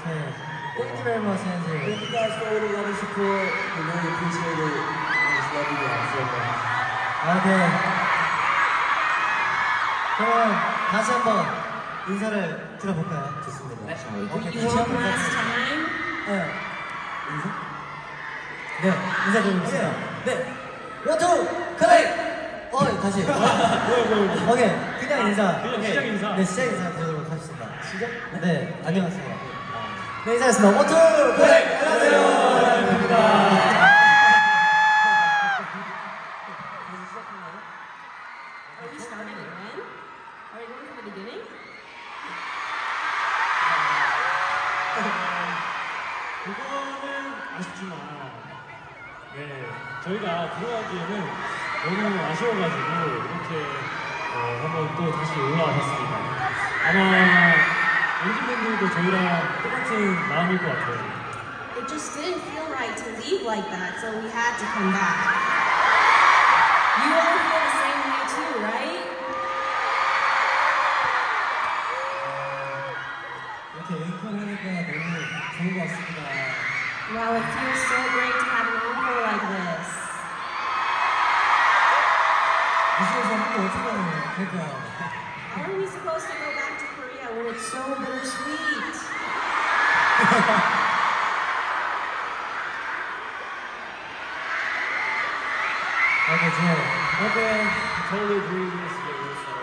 Okay. Thank you very much, Thank Angie. you guys for all the love and support. We really appreciate it. I just love you guys so much. Okay. 그럼 다시 한번 인사를 드려볼까요? 좋습니다. We 오케이, 다시 one last 인사. time? 네. 인사? 네, 인사드리겠습니다. 네. 원 투, 클릭! 어, 다시. 오케이, 그냥 인사. 그냥 시작 인사. 네, 시작 인사 드리도록 하겠습니다. 시작? 네, 안녕하세요. 네, 인사했습니다. 원투, 클릭! 안녕하세요. 반갑습니다. 그거는 아쉽지만 네 저희가 들어가기에는 너무 아쉬워가지고 이렇게 어, 한번 또 다시 올라왔습니다. 아마 엔진분들도 저희랑 똑같은 마음일 것 같아요. It just didn't feel right to leave like that, so we had to come back. You all feel the same way too, right? 이렇게 앵콜 하니까 너무 좋은 것 같습니다. Wow, it feels so great to have an encore like this. 무시해서 한번 어떻게 하는 그러니까. and it's so bittersweet. okay, Taylor. Okay, I totally agree with this video, so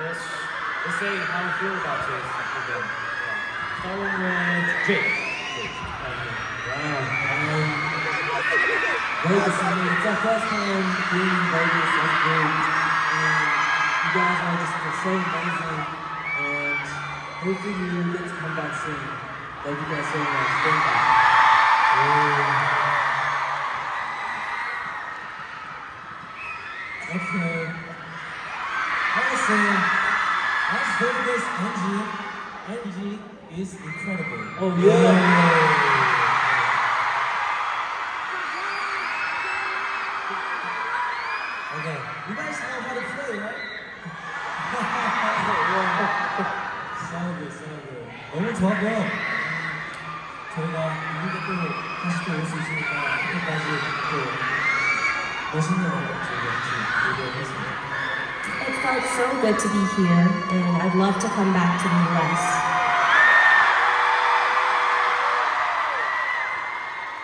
let's, let's say how we feel about this Starting with Jake. Wow. Um, Vegas, I mean, it's our first time being in Vegas as a group. You guys are just so amazing. Hopefully you get to come back soon. Thank you guys so much. Thank you. Okay. I would say, Las Vegas ENGENE, ENGENE is incredible. Oh, yeah. Okay. It felt so good to be here, and I'd love to come back to the US.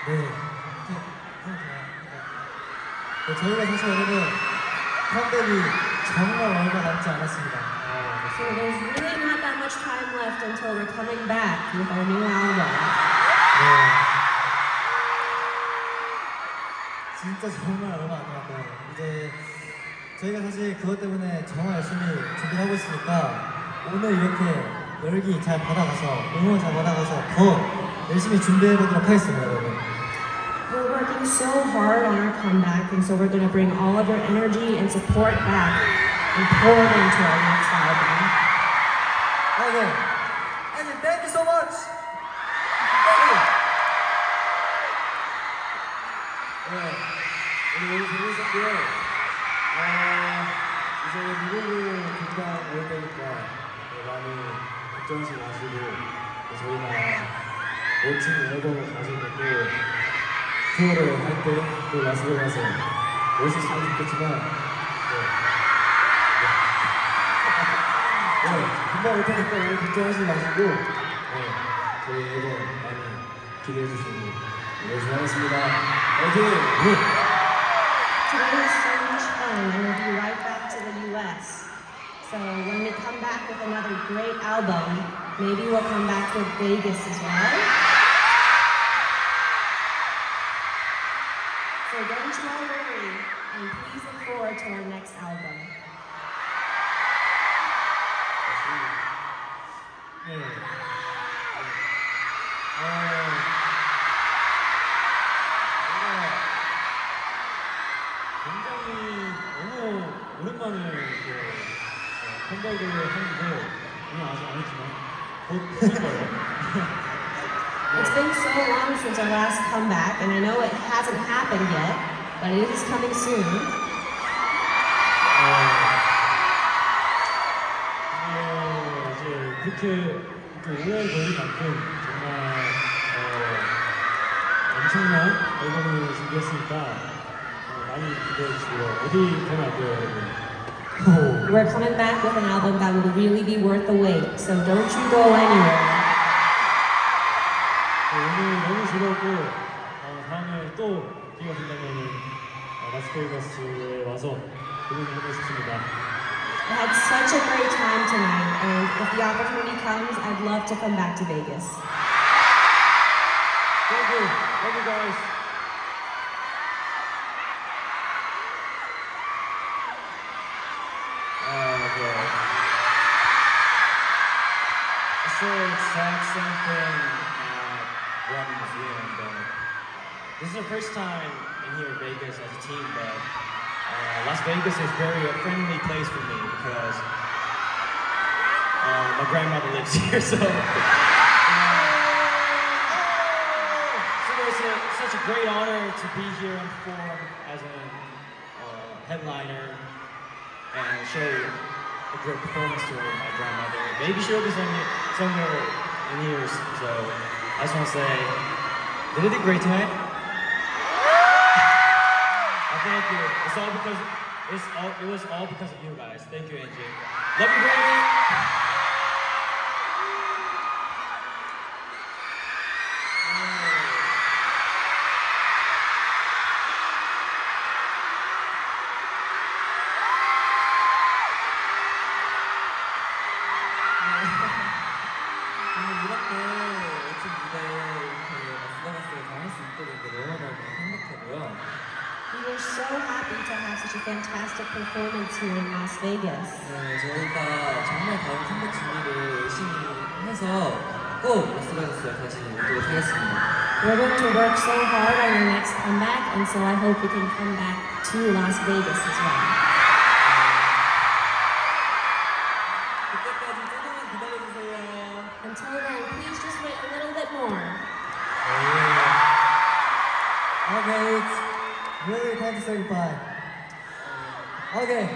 네. 이렇게 하면 좋아요. 네, 저희가 사실 여러분 컴백이 정말 얼마 남지 않았습니다. So there's really not that much time left until we're coming back with our new album. 네. 진짜 정말 얼마 안 남았고요. 이제 저희가 사실 그것 때문에 정말 열심히 준비를 하고 있으니까 오늘 이렇게 열기 잘 받아가서 응원 잘 받아가서 더 열심히 준비해 보도록 하겠습니다, 여러분. We're working so hard on our comeback, and so we're going to bring all of your energy and support back and pour it into our next album. Okay. And thank you so much. Thank you. 네, 오늘 너무 재밌었고요. 아, 이제 미국을 금방 올 테니까 네, 많이 걱정하지 마시고 저희가 멋진 앨범을 가지고 또 투어를 할 때 또 라스베가스에 멋있으면 좋겠지만 네. 네. 네, 금방 못하니까 오늘 걱정하지 마시고 네, 저희 앨범 많이 기대해 주시면 열심히 하겠습니다. 화이팅! So when we come back with another great album, maybe we'll come back with Vegas as well. So don't you all worry, and please look forward to our next album. 네. 어, 어, 컴백을 하는데 그냥 아직 안 했지만 곧 했을 거예요. It's been so long since our last comeback, and I know it hasn't happened yet, but it is coming soon. 어, 어, 이제 그렇게 또 오래 걸린 만큼 정말 어, 엄청난 앨범을 준비했으니까 어, 많이 기대해 주시고요. 어디 가면 안 돼요, 여러분. We're coming back with an album that will really be worth the wait, so don't you go anywhere. 네, 오늘 너무 즐거웠고 어, 다음에 또 기회가 된다면 어, 라스베이거스에 와서 공연을 해보고 싶습니다. I had such a great time tonight, and if the opportunity comes, I'd love to come back to Vegas. Thank you. Love you guys. So exact same thing at One Museum, but this is our first time in here in Vegas as a team, but uh, Las Vegas is very a friendly place for me because uh, my grandmother lives here, so. So it's a, such a great honor to be here and perform as a uh, headliner and show a great performance to my grandmother. Maybe she'll be somewhere in years. So I just want to say, did it did great tonight? Oh, thank you. It's all because it's all it was all because of you guys. Thank you, ENGENE. Love you, Brandon. 이렇게 멋진 무대에 이렇게 라스베가스에 잘할 수 있게 된게 너무너무 행복하고요. We were so happy to have such a fantastic performance here in Las Vegas. 네, 저희가 정말 다음 컴백 준비를 열심히 해서 꼭 라스베가스에 다시 오도록 하겠습니다. We're going to work so hard on our next comeback, and so I hope we can come back to Las Vegas as well. 오케이.